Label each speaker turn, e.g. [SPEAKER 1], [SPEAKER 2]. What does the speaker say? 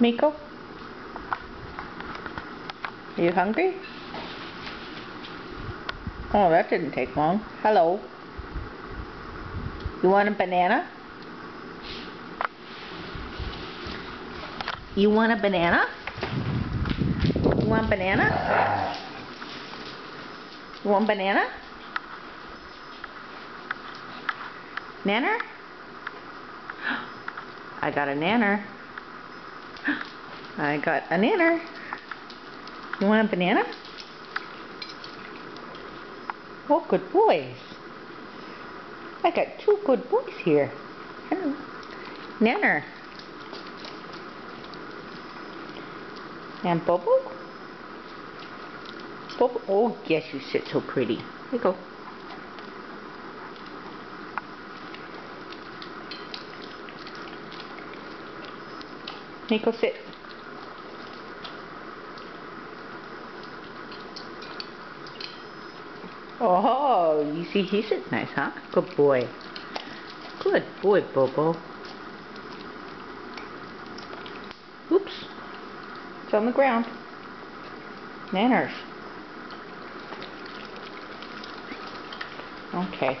[SPEAKER 1] Mico? Are you hungry? Oh, that didn't take long. Hello. You want a banana? You want a banana? You want banana? You want banana? Nanner? I got a nanner. I got a nanner. You want a banana? Oh, good boys. I got two good boys here. Hello. Nanner. And Bobo? Bobo. Oh, yes, you sit so pretty. Here you go. Mico, sit. Oh, you see, he sits nice, huh? Good boy. Good boy, Bobo. Oops. It's on the ground. Manners. Okay.